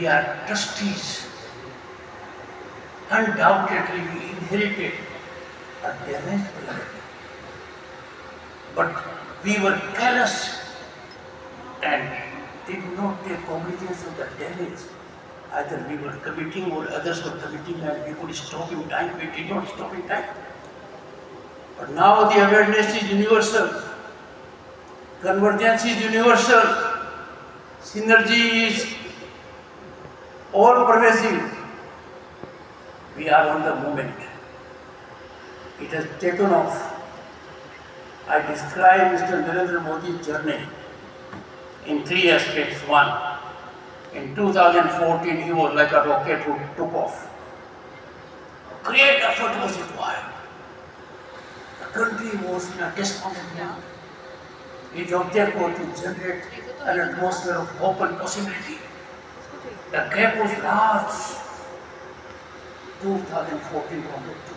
we are trustees. Undoubtedly, we inherited a damaged planet. But we were careless and did not take cognizance of the damage. Either we were committing or others were committing and we could stop in time. We did not stop in time. But now the awareness is universal. Convergence is universal. Synergy is all pervasive. We are on the moment. It has taken off. I describe Mr. Narendra Modi's journey in three aspects. One, in 2014, he was like a rocket who took off. Great effort was required. The country was in a despondent mood. Its object was to generate an atmosphere of hope and possibility. The gap was large. 2014 compared to